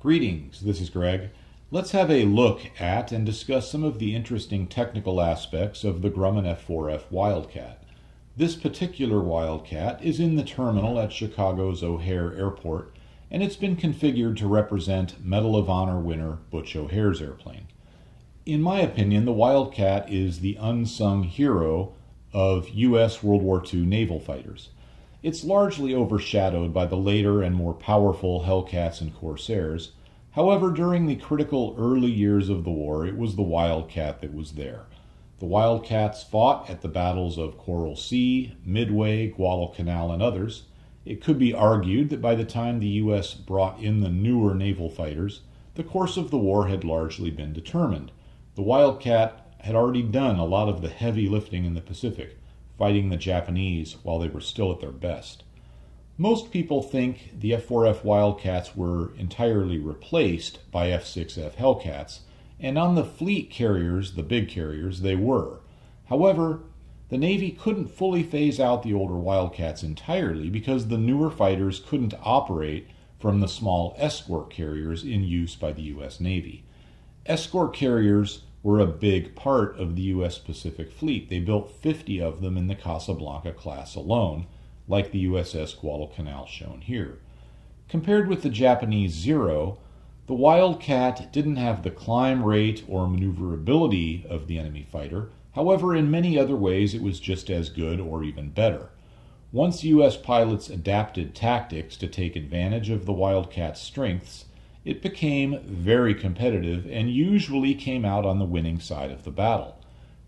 Greetings, this is Greg. Let's have a look at and discuss some of the interesting technical aspects of the Grumman F4F Wildcat. This particular Wildcat is in the terminal at Chicago's O'Hare Airport, and it's been configured to represent Medal of Honor winner Butch O'Hare's airplane. In my opinion, the Wildcat is the unsung hero of U.S. World War II naval fighters. It's largely overshadowed by the later and more powerful Hellcats and Corsairs. However, during the critical early years of the war, it was the Wildcat that was there. The Wildcats fought at the battles of Coral Sea, Midway, Guadalcanal, and others. It could be argued that by the time the U.S. brought in the newer naval fighters, the course of the war had largely been determined. The Wildcat had already done a lot of the heavy lifting in the Pacific fighting the Japanese while they were still at their best. Most people think the F4F Wildcats were entirely replaced by F6F Hellcats, and on the fleet carriers, the big carriers, they were. However, the Navy couldn't fully phase out the older Wildcats entirely because the newer fighters couldn't operate from the small escort carriers in use by the U.S. Navy. Escort carriers were a big part of the U.S. Pacific Fleet. They built 50 of them in the Casablanca class alone, like the USS Guadalcanal shown here. Compared with the Japanese Zero, the Wildcat didn't have the climb rate or maneuverability of the enemy fighter. However, in many other ways, it was just as good or even better. Once U.S. pilots adapted tactics to take advantage of the Wildcat's strengths, it became very competitive and usually came out on the winning side of the battle.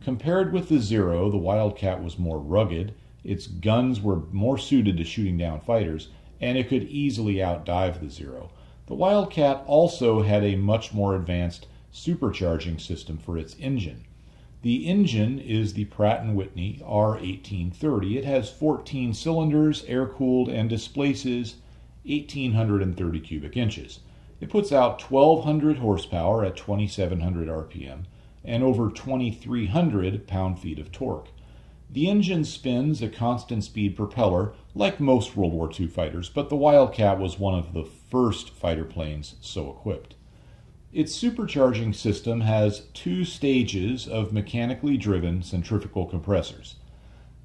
Compared with the Zero, the Wildcat was more rugged, its guns were more suited to shooting down fighters, and it could easily outdive the Zero. The Wildcat also had a much more advanced supercharging system for its engine. The engine is the Pratt & Whitney R1830. It has 14 cylinders, air-cooled, and displaces 1830 cubic inches. It puts out 1200 horsepower at 2700 RPM and over 2300 pound-feet of torque. The engine spins a constant speed propeller like most World War II fighters, but the Wildcat was one of the first fighter planes so equipped. Its supercharging system has two stages of mechanically driven centrifugal compressors.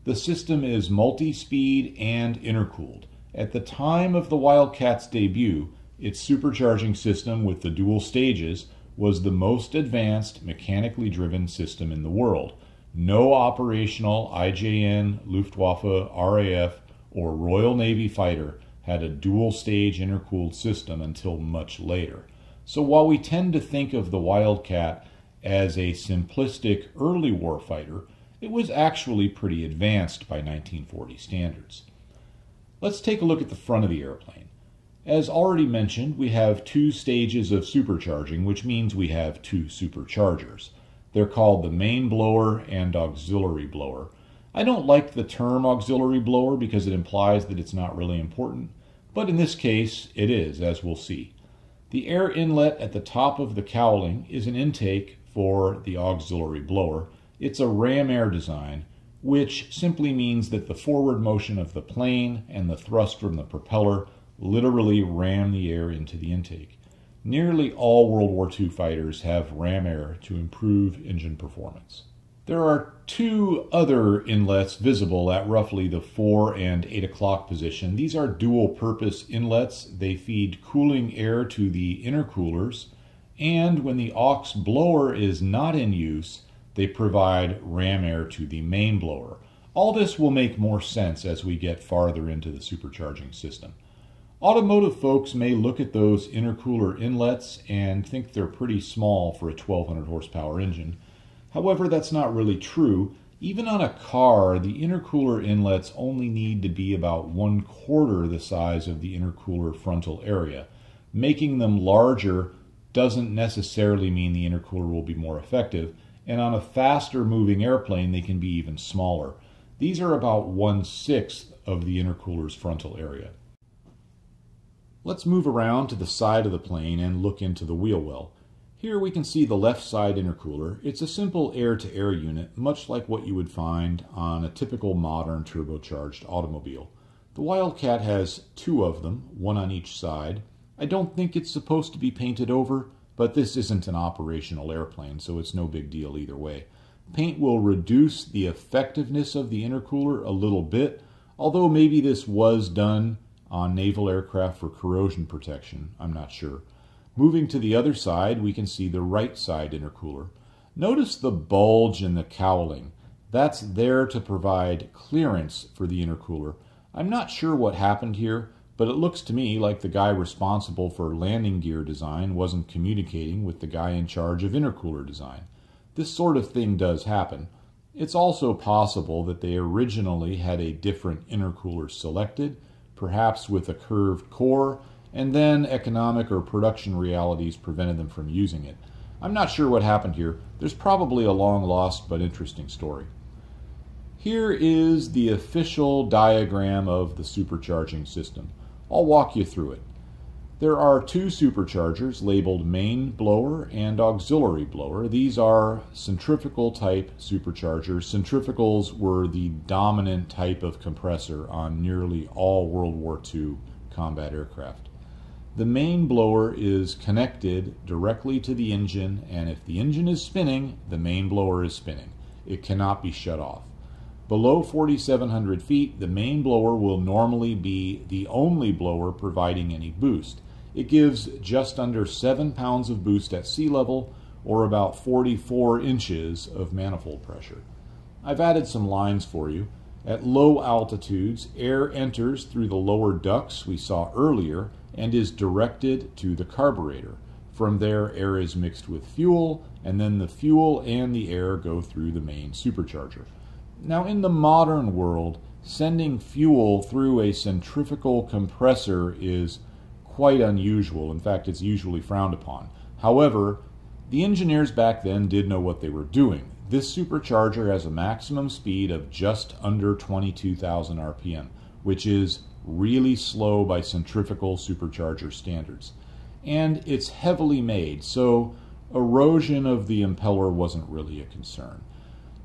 The system is multi-speed and intercooled. At the time of the Wildcat's debut, its supercharging system with the dual stages was the most advanced mechanically driven system in the world. No operational IJN, Luftwaffe, RAF, or Royal Navy fighter had a dual stage intercooled system until much later. So while we tend to think of the Wildcat as a simplistic early war fighter, it was actually pretty advanced by 1940 standards. Let's take a look at the front of the airplane. As already mentioned, we have two stages of supercharging, which means we have two superchargers. They're called the main blower and auxiliary blower. I don't like the term auxiliary blower because it implies that it's not really important, but in this case it is, as we'll see. The air inlet at the top of the cowling is an intake for the auxiliary blower. It's a ram air design, which simply means that the forward motion of the plane and the thrust from the propeller literally ram the air into the intake. Nearly all World War II fighters have ram air to improve engine performance. There are two other inlets visible at roughly the 4 and 8 o'clock position. These are dual purpose inlets. They feed cooling air to the intercoolers, and when the aux blower is not in use, they provide ram air to the main blower. All this will make more sense as we get farther into the supercharging system. Automotive folks may look at those intercooler inlets and think they're pretty small for a 1200 horsepower engine. However, that's not really true. Even on a car, the intercooler inlets only need to be about one quarter the size of the intercooler frontal area. Making them larger doesn't necessarily mean the intercooler will be more effective, and on a faster moving airplane, they can be even smaller. These are about one sixth of the intercooler's frontal area. Let's move around to the side of the plane and look into the wheel well. Here we can see the left side intercooler. It's a simple air-to-air -air unit, much like what you would find on a typical modern turbocharged automobile. The Wildcat has two of them, one on each side. I don't think it's supposed to be painted over, but this isn't an operational airplane, so it's no big deal either way. Paint will reduce the effectiveness of the intercooler a little bit, although maybe this was done on naval aircraft for corrosion protection. I'm not sure. Moving to the other side, we can see the right side intercooler. Notice the bulge in the cowling. That's there to provide clearance for the intercooler. I'm not sure what happened here, but it looks to me like the guy responsible for landing gear design wasn't communicating with the guy in charge of intercooler design. This sort of thing does happen. It's also possible that they originally had a different intercooler selected, perhaps with a curved core, and then economic or production realities prevented them from using it. I'm not sure what happened here. There's probably a long lost but interesting story. Here is the official diagram of the supercharging system. I'll walk you through it. There are two superchargers labeled main blower and auxiliary blower. These are centrifugal type superchargers. Centrifugals were the dominant type of compressor on nearly all World War II combat aircraft. The main blower is connected directly to the engine, and if the engine is spinning, the main blower is spinning. It cannot be shut off. Below 4,700 feet, the main blower will normally be the only blower providing any boost. It gives just under 7 pounds of boost at sea level or about 44 inches of manifold pressure. I've added some lines for you. At low altitudes, air enters through the lower ducts we saw earlier and is directed to the carburetor. From there, air is mixed with fuel, and then the fuel and the air go through the main supercharger. Now, in the modern world, sending fuel through a centrifugal compressor is quite unusual. In fact, it's usually frowned upon. However, the engineers back then did know what they were doing. This supercharger has a maximum speed of just under 22,000 RPM, which is really slow by centrifugal supercharger standards. And it's heavily made, so erosion of the impeller wasn't really a concern.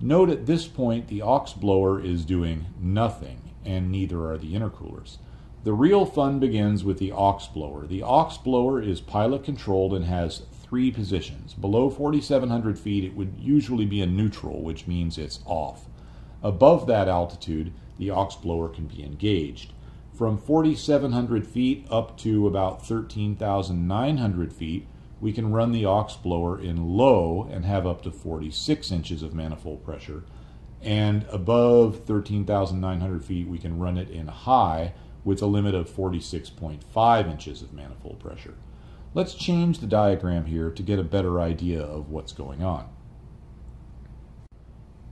Note at this point the aux blower is doing nothing, and neither are the intercoolers. The real fun begins with the aux blower. The aux blower is pilot controlled and has three positions. Below 4,700 feet, it would usually be a neutral, which means it's off. Above that altitude, the aux blower can be engaged. From 4,700 feet up to about 13,900 feet, we can run the aux blower in low and have up to 46 inches of manifold pressure. And above 13,900 feet, we can run it in high with a limit of 46.5 inches of manifold pressure. Let's change the diagram here to get a better idea of what's going on.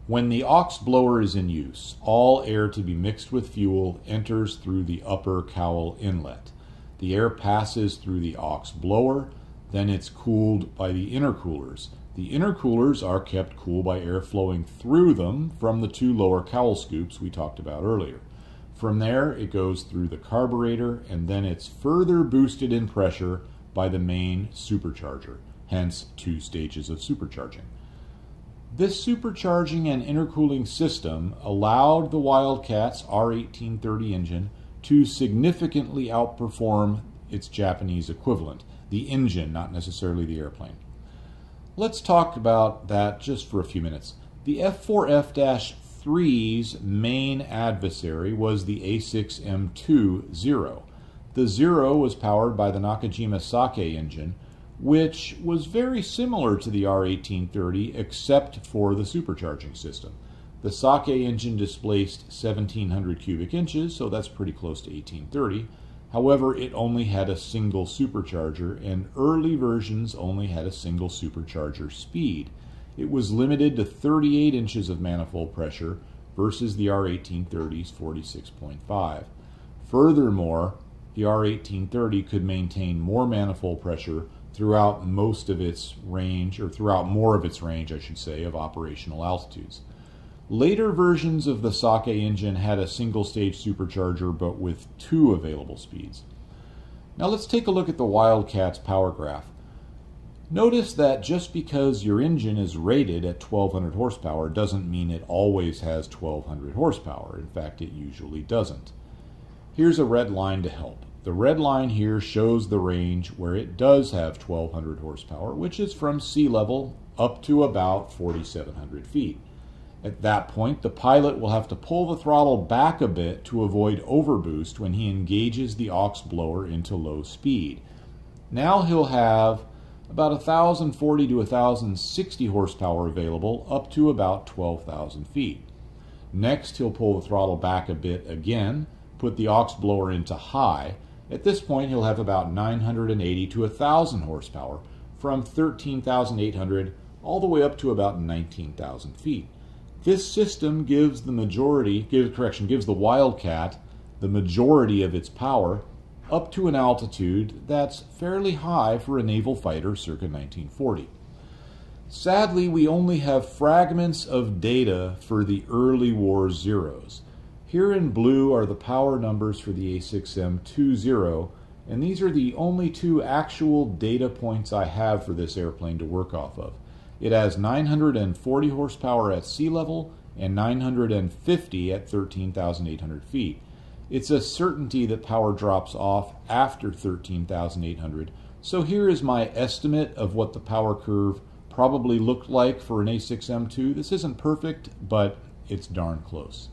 When the aux blower is in use, all air to be mixed with fuel enters through the upper cowl inlet. The air passes through the aux blower, then it's cooled by the intercoolers. The intercoolers are kept cool by air flowing through them from the two lower cowl scoops we talked about earlier. From there, it goes through the carburetor and then it's further boosted in pressure by the main supercharger, hence two stages of supercharging. This supercharging and intercooling system allowed the Wildcat's R1830 engine to significantly outperform its Japanese equivalent, the engine, not necessarily the airplane. Let's talk about that just for a few minutes. The F4F 3's main adversary was the A6M2 Zero. The Zero was powered by the Nakajima Sakae engine, which was very similar to the R1830 except for the supercharging system. The Sakae engine displaced 1700 cubic inches, so that's pretty close to 1830. However, it only had a single supercharger, and early versions only had a single supercharger speed it was limited to 38 inches of manifold pressure versus the R1830's 46.5. Furthermore, the R1830 could maintain more manifold pressure throughout most of its range, or throughout more of its range, I should say, of operational altitudes. Later versions of the Sakae engine had a single stage supercharger but with two available speeds. Now let's take a look at the Wildcat's power graph. Notice that just because your engine is rated at 1200 horsepower doesn't mean it always has 1200 horsepower. In fact, it usually doesn't. Here's a red line to help. The red line here shows the range where it does have 1200 horsepower, which is from sea level up to about 4700 feet. At that point, the pilot will have to pull the throttle back a bit to avoid overboost when he engages the aux blower into low speed. Now he'll have about 1040 to 1060 horsepower available up to about 12,000 feet. Next, he'll pull the throttle back a bit again, put the aux blower into high. At this point, he'll have about 980 to 1,000 horsepower from 13,800 all the way up to about 19,000 feet. This system gives the majority, gives, correction, gives the Wildcat the majority of its power up to an altitude that's fairly high for a naval fighter circa 1940. Sadly, we only have fragments of data for the early war zeros. Here in blue are the power numbers for the A6M2 Zero, and these are the only two actual data points I have for this airplane to work off of. It has 940 horsepower at sea level and 950 at 13,800 feet. It's a certainty that power drops off after 13,800, so here is my estimate of what the power curve probably looked like for an A6M2. This isn't perfect, but it's darn close.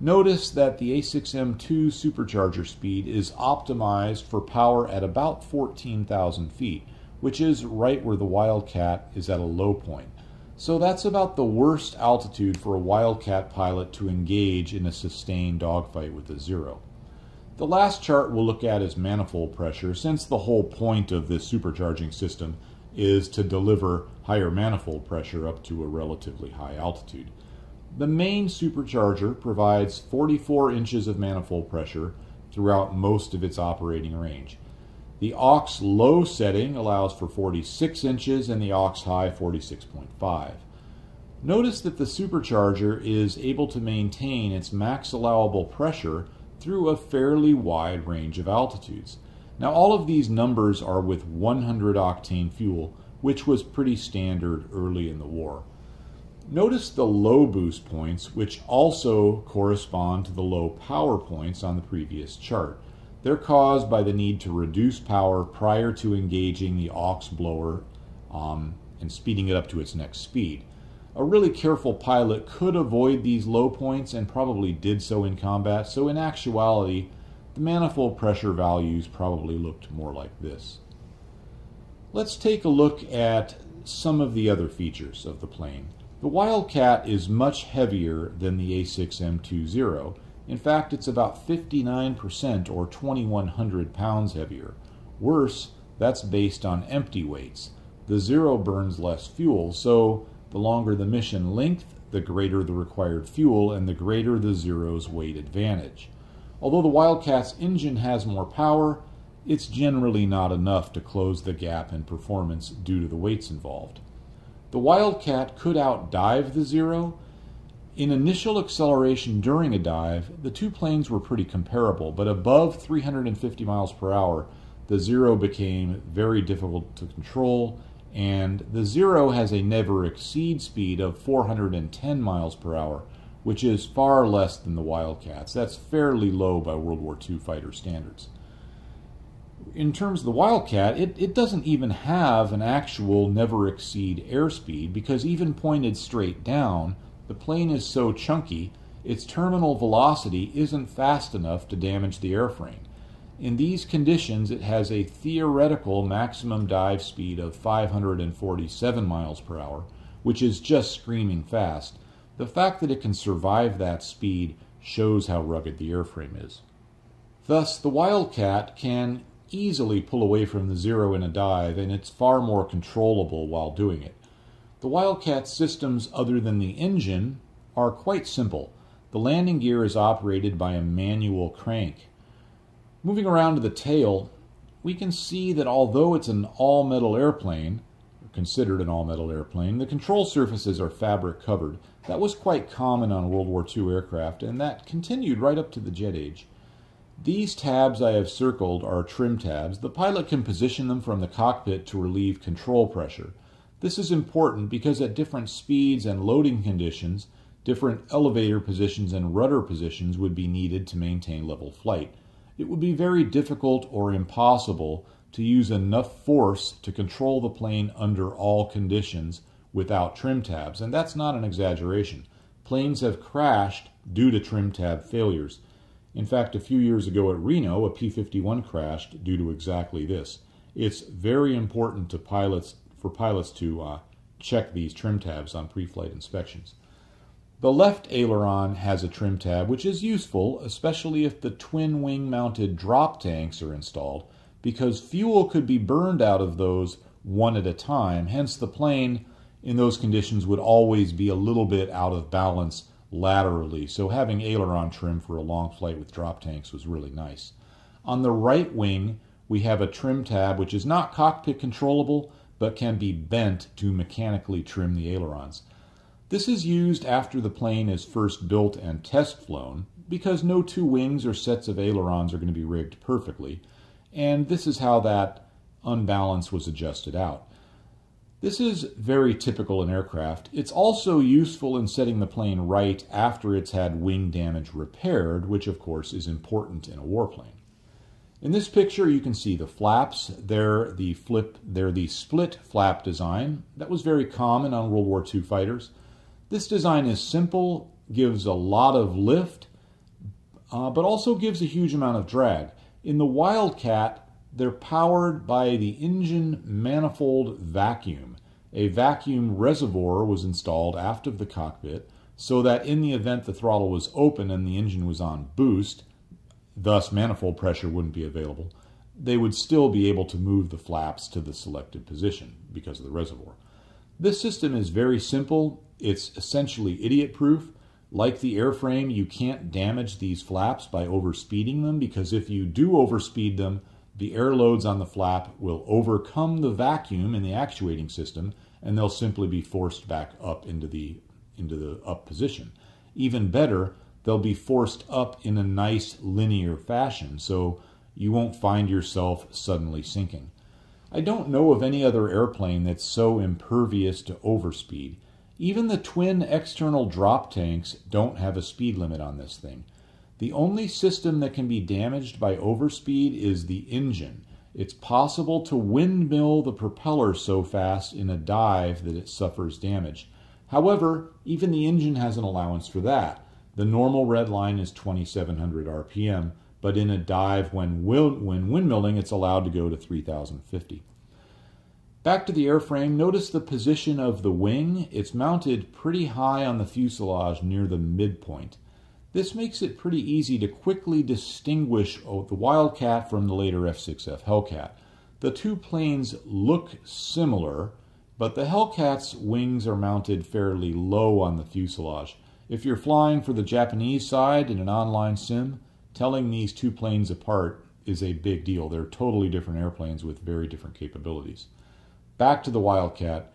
Notice that the A6M2 supercharger speed is optimized for power at about 14,000 feet, which is right where the Wildcat is at a low point. So that's about the worst altitude for a Wildcat pilot to engage in a sustained dogfight with a Zero. The last chart we'll look at is manifold pressure, since the whole point of this supercharging system is to deliver higher manifold pressure up to a relatively high altitude. The main supercharger provides 44 inches of manifold pressure throughout most of its operating range. The aux low setting allows for 46 inches and the aux high 46.5. Notice that the supercharger is able to maintain its max allowable pressure through a fairly wide range of altitudes. Now all of these numbers are with 100 octane fuel, which was pretty standard early in the war. Notice the low boost points, which also correspond to the low power points on the previous chart. They're caused by the need to reduce power prior to engaging the aux blower um, and speeding it up to its next speed. A really careful pilot could avoid these low points and probably did so in combat, so in actuality, the manifold pressure values probably looked more like this. Let's take a look at some of the other features of the plane. The Wildcat is much heavier than the A6M2 Zero. In fact, it's about 59% or 2,100 pounds heavier. Worse, that's based on empty weights. The Zero burns less fuel, so the longer the mission length, the greater the required fuel and the greater the Zero's weight advantage. Although the Wildcat's engine has more power, it's generally not enough to close the gap in performance due to the weights involved. The Wildcat could outdive the Zero. In initial acceleration during a dive, the two planes were pretty comparable, but above 350 miles per hour, the Zero became very difficult to control, and the Zero has a never exceed speed of 410 miles per hour, which is far less than the Wildcats. That's fairly low by World War II fighter standards. In terms of the Wildcat, it, it doesn't even have an actual never exceed airspeed because even pointed straight down, the plane is so chunky, its terminal velocity isn't fast enough to damage the airframe. In these conditions, it has a theoretical maximum dive speed of 547 miles per hour, which is just screaming fast, the fact that it can survive that speed shows how rugged the airframe is. Thus, the Wildcat can easily pull away from the Zero in a dive, and it's far more controllable while doing it. The Wildcat systems, other than the engine, are quite simple. The landing gear is operated by a manual crank. Moving around to the tail, we can see that although it's an all metal airplane, considered an all metal airplane, the control surfaces are fabric covered. That was quite common on World War II aircraft, and that continued right up to the jet age. These tabs I have circled are trim tabs. The pilot can position them from the cockpit to relieve control pressure. This is important because at different speeds and loading conditions, different elevator positions and rudder positions would be needed to maintain level flight. it would be very difficult or impossible to use enough force to control the plane under all conditions without trim tabs. And that's not an exaggeration. Planes have crashed due to trim tab failures. In fact, a few years ago at Reno, a P-51 crashed due to exactly this. It's very important to pilots for pilots to uh, check these trim tabs on pre-flight inspections. The left aileron has a trim tab, which is useful, especially if the twin wing mounted drop tanks are installed, because fuel could be burned out of those one at a time. Hence, the plane in those conditions would always be a little bit out of balance laterally. So, having aileron trim for a long flight with drop tanks was really nice. On the right wing, we have a trim tab, which is not cockpit controllable, but can be bent to mechanically trim the ailerons. This is used after the plane is first built and test flown because no two wings or sets of ailerons are going to be rigged perfectly, and this is how that unbalance was adjusted out. This is very typical in aircraft. It's also useful in setting the plane right after it's had wing damage repaired, which of course is important in a warplane. In this picture, you can see the flaps. They're the flip, they're the split flap design. That was very common on World War II fighters. This design is simple, gives a lot of lift, uh, but also gives a huge amount of drag. In the Wildcat, they're powered by the engine manifold vacuum. A vacuum reservoir was installed aft of the cockpit so that in the event the throttle was open and the engine was on boost, thus manifold pressure wouldn't be available, they would still be able to move the flaps to the selected position because of the reservoir. This system is very simple it's essentially idiot proof. Like the airframe, you can't damage these flaps by overspeeding them because if you do overspeed them, the air loads on the flap will overcome the vacuum in the actuating system and they'll simply be forced back up into the into the up position. Even better, they'll be forced up in a nice linear fashion so you won't find yourself suddenly sinking. I don't know of any other airplane that's so impervious to overspeed. Even the twin external drop tanks don't have a speed limit on this thing. The only system that can be damaged by overspeed is the engine. It's possible to windmill the propeller so fast in a dive that it suffers damage. However, even the engine has an allowance for that. The normal red line is 2700 RPM, but in a dive when, when windmilling, it's allowed to go to 3050. Back to the airframe, notice the position of the wing. It's mounted pretty high on the fuselage near the midpoint. This makes it pretty easy to quickly distinguish oh, the Wildcat from the later F-6F Hellcat. The two planes look similar, but the Hellcat's wings are mounted fairly low on the fuselage. If you're flying for the Japanese side in an online sim, telling these two planes apart is a big deal. They're totally different airplanes with very different capabilities. Back to the Wildcat.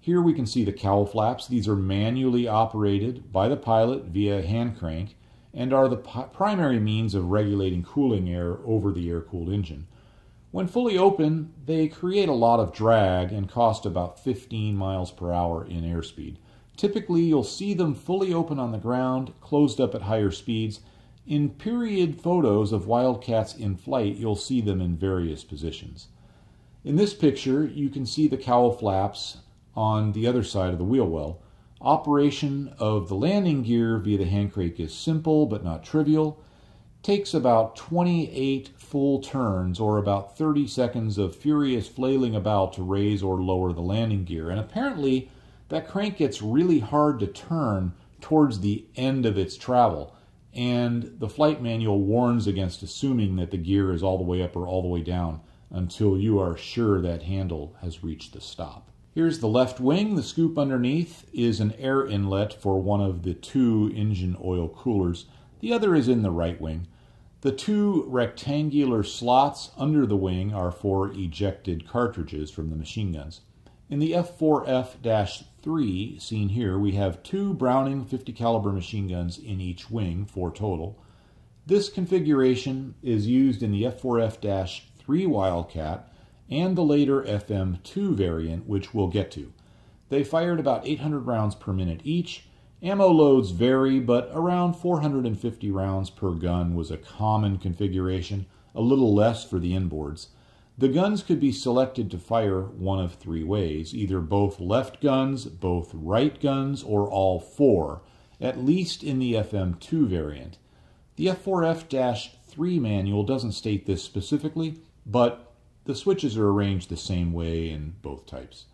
Here we can see the cowl flaps. These are manually operated by the pilot via hand crank and are the primary means of regulating cooling air over the air-cooled engine. When fully open, they create a lot of drag and cost about 15 miles per hour in airspeed. Typically, you'll see them fully open on the ground, closed up at higher speeds. In period photos of Wildcats in flight, you'll see them in various positions. In this picture, you can see the cowl flaps on the other side of the wheel well. Operation of the landing gear via the hand crank is simple but not trivial. Takes about 28 full turns or about 30 seconds of furious flailing about to raise or lower the landing gear. And apparently that crank gets really hard to turn towards the end of its travel. And the flight manual warns against assuming that the gear is all the way up or all the way down until you are sure that handle has reached the stop. Here's the left wing. The scoop underneath is an air inlet for one of the two engine oil coolers. The other is in the right wing. The two rectangular slots under the wing are for ejected cartridges from the machine guns. In the F4F-3 seen here, we have two Browning 50 caliber machine guns in each wing, four total. This configuration is used in the F4F 3 Wildcat and the later FM2 variant, which we'll get to. They fired about 800 rounds per minute each, Ammo loads vary, but around 450 rounds per gun was a common configuration, a little less for the inboards. The guns could be selected to fire one of three ways either both left guns, both right guns, or all four, at least in the FM2 variant. The F4F 3 manual doesn't state this specifically, but the switches are arranged the same way in both types.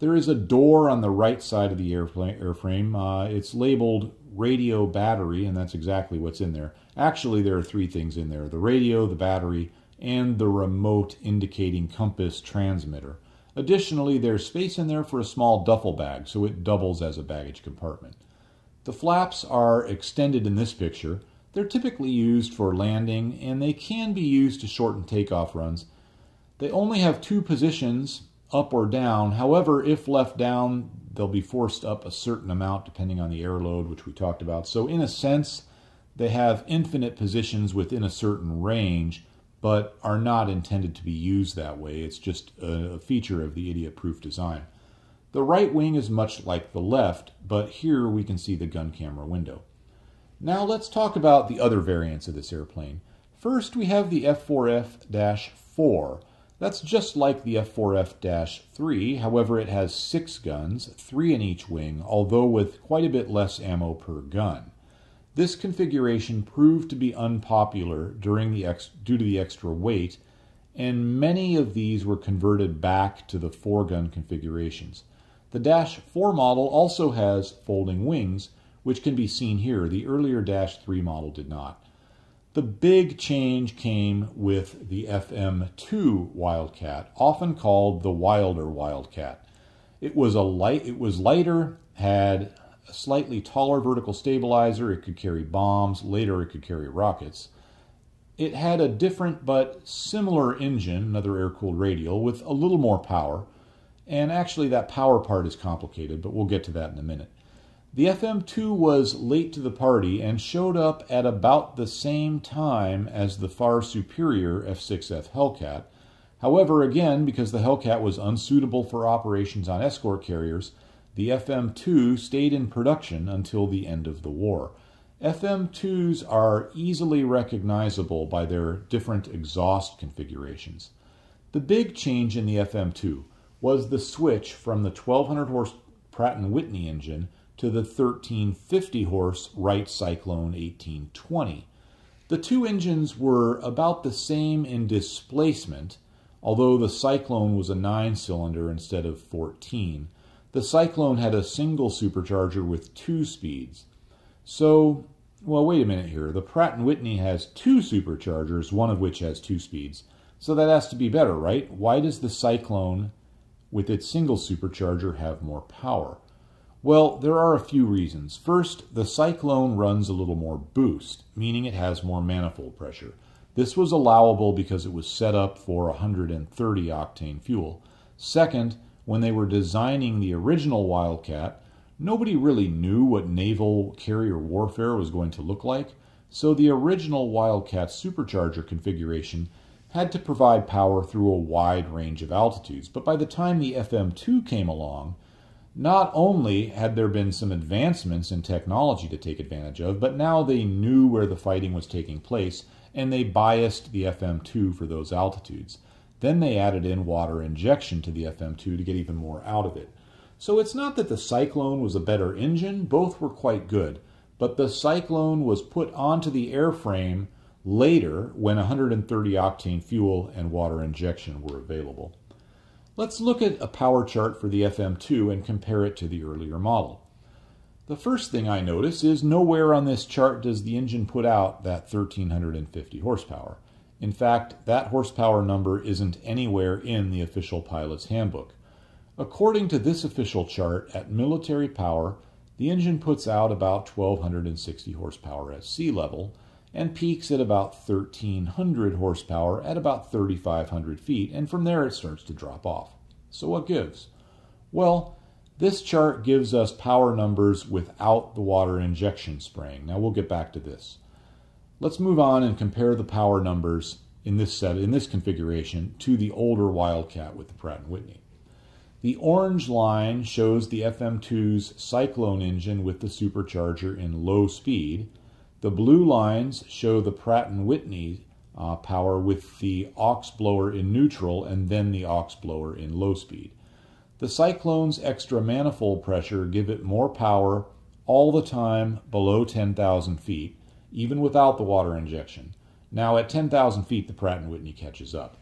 There is a door on the right side of the airframe. Uh, it's labeled radio battery, and that's exactly what's in there. Actually, there are three things in there the radio, the battery, and the remote indicating compass transmitter. Additionally, there's space in there for a small duffel bag, so it doubles as a baggage compartment. The flaps are extended in this picture. They're typically used for landing, and they can be used to shorten takeoff runs. They only have two positions, up or down. However, if left down, they'll be forced up a certain amount depending on the air load, which we talked about. So in a sense, they have infinite positions within a certain range, but are not intended to be used that way. It's just a feature of the idiot-proof design. The right wing is much like the left, but here we can see the gun camera window. Now let's talk about the other variants of this airplane. First, we have the F4F-4. That's just like the F4F-3, however it has six guns, three in each wing, although with quite a bit less ammo per gun. This configuration proved to be unpopular during the ex- due to the extra weight, and many of these were converted back to the four gun configurations. The Dash 4 model also has folding wings, which can be seen here. The earlier Dash 3 model did not. The big change came with the FM2 Wildcat, often called the Wilder Wildcat. It was a light it was lighter, had a slightly taller vertical stabilizer. It could carry bombs. Later, it could carry rockets. It had a different but similar engine, another air cooled radial, with a little more power. And actually, that power part is complicated, but we'll get to that in a minute. The FM2 was late to the party and showed up at about the same time as the far superior F6F Hellcat. However, again, because the Hellcat was unsuitable for operations on escort carriers, the FM2 stayed in production until the end of the war. FM2s are easily recognizable by their different exhaust configurations. The big change in the FM2 was the switch from the 1200 horse Pratt & Whitney engine to the 1350 horse Wright Cyclone 1820. The two engines were about the same in displacement, although the Cyclone was a 9 cylinder instead of 14 the Cyclone had a single supercharger with two speeds. So, well, wait a minute here. The Pratt & Whitney has two superchargers, one of which has two speeds. So that has to be better, right? Why does the Cyclone, with its single supercharger, have more power? Well, there are a few reasons. First, the Cyclone runs a little more boost, meaning it has more manifold pressure. This was allowable because it was set up for 130 octane fuel. Second, when they were designing the original Wildcat, nobody really knew what naval carrier warfare was going to look like, so the original Wildcat supercharger configuration had to provide power through a wide range of altitudes. But by the time the FM2 came along, not only had there been some advancements in technology to take advantage of, but now they knew where the fighting was taking place and they biased the FM2 for those altitudes. Then they added in water injection to the FM2 to get even more out of it. So it's not that the Cyclone was a better engine, both were quite good, but the Cyclone was put onto the airframe later when 130 octane fuel and water injection were available. Let's look at a power chart for the FM2 and compare it to the earlier model. The first thing I notice is nowhere on this chart does the engine put out that 1350 horsepower. In fact, that horsepower number isn't anywhere in the official pilot's handbook. According to this official chart, at military power, the engine puts out about 1260 horsepower at sea level and peaks at about 1300 horsepower at about 3500 feet, and from there it starts to drop off. So, what gives? Well, this chart gives us power numbers without the water injection spraying. Now, we'll get back to this. Let's move on and compare the power numbers in this set, in this configuration, to the older Wildcat with the Pratt & Whitney. The orange line shows the FM2's Cyclone engine with the supercharger in low speed. The blue lines show the Pratt & Whitney uh, power with the aux blower in neutral and then the aux blower in low speed. The Cyclone's extra manifold pressure give it more power all the time below 10,000 feet, even without the water injection. Now at 10,000 feet, the Pratt & Whitney catches up.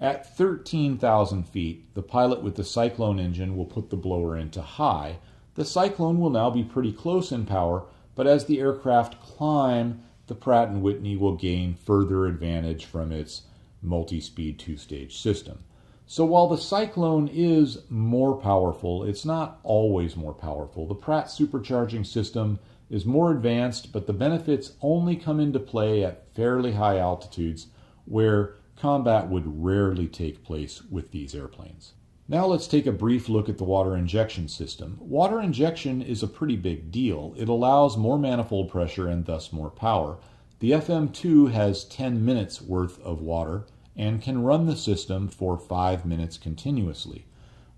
At 13,000 feet, the pilot with the Cyclone engine will put the blower into high. The Cyclone will now be pretty close in power, but as the aircraft climb, the Pratt & Whitney will gain further advantage from its multi-speed two-stage system. So while the Cyclone is more powerful, it's not always more powerful. The Pratt supercharging system is more advanced, but the benefits only come into play at fairly high altitudes where combat would rarely take place with these airplanes. Now let's take a brief look at the water injection system. Water injection is a pretty big deal. It allows more manifold pressure and thus more power. The FM2 has 10 minutes worth of water and can run the system for 5 minutes continuously.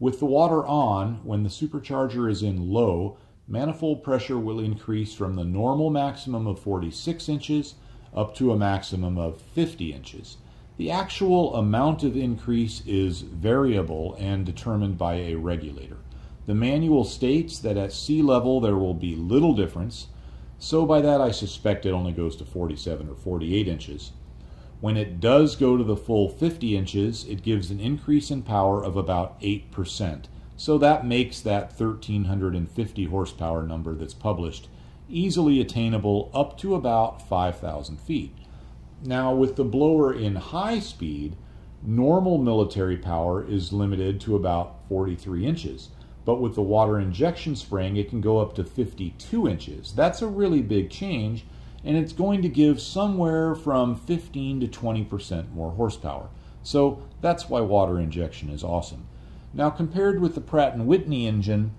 With the water on, when the supercharger is in low, manifold pressure will increase from the normal maximum of 46 inches up to a maximum of 50 inches. The actual amount of increase is variable and determined by a regulator. The manual states that at sea level there will be little difference, so by that I suspect it only goes to 47 or 48 inches. When it does go to the full 50 inches, it gives an increase in power of about 8%. So that makes that 1350 horsepower number that's published easily attainable up to about 5,000 feet. Now, with the blower in high speed, normal military power is limited to about 43 inches. But with the water injection spring, it can go up to 52 inches. That's a really big change, and it's going to give somewhere from 15 to 20% more horsepower. So that's why water injection is awesome. Now, compared with the Pratt & Whitney engine,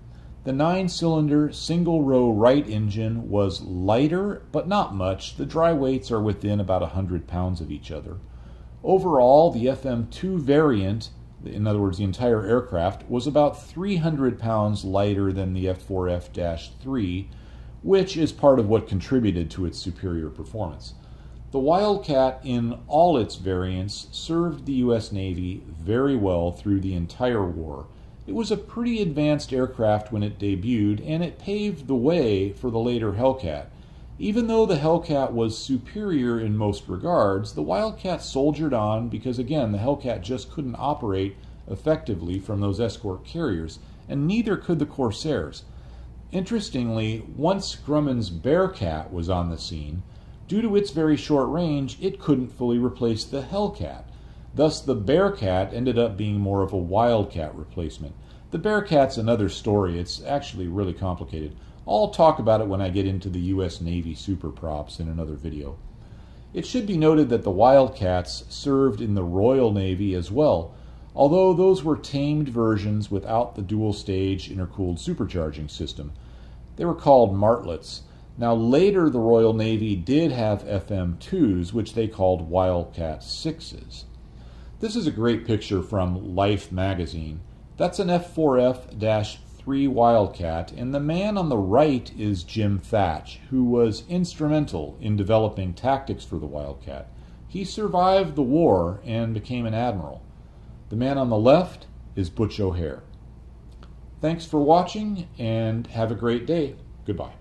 the nine-cylinder single-row Wright engine was lighter, but not much. The dry weights are within about 100 pounds of each other. Overall, the FM2 variant, in other words, the entire aircraft, was about 300 pounds lighter than the F4F-3, which is part of what contributed to its superior performance. The Wildcat, in all its variants, served the U.S. Navy very well through the entire war, it was a pretty advanced aircraft when it debuted, and it paved the way for the later Hellcat. Even though the Hellcat was superior in most regards, the Wildcat soldiered on because, again, the Hellcat just couldn't operate effectively from those escort carriers, and neither could the Corsairs. Interestingly, once Grumman's Bearcat was on the scene, due to its very short range, it couldn't fully replace the Hellcat. Thus, the Bearcat ended up being more of a Wildcat replacement. The Bearcat's another story. It's actually really complicated. I'll talk about it when I get into the U.S. Navy super props in another video. It should be noted that the Wildcats served in the Royal Navy as well, although those were tamed versions without the dual stage intercooled supercharging system. They were called martlets. Now, later the Royal Navy did have FM2s, which they called Wildcat 6s. This is a great picture from Life magazine. That's an F4F 3 Wildcat, and the man on the right is Jim Thach, who was instrumental in developing tactics for the Wildcat. He survived the war and became an admiral. The man on the left is Butch O'Hare. Thanks for watching and have a great day. Goodbye.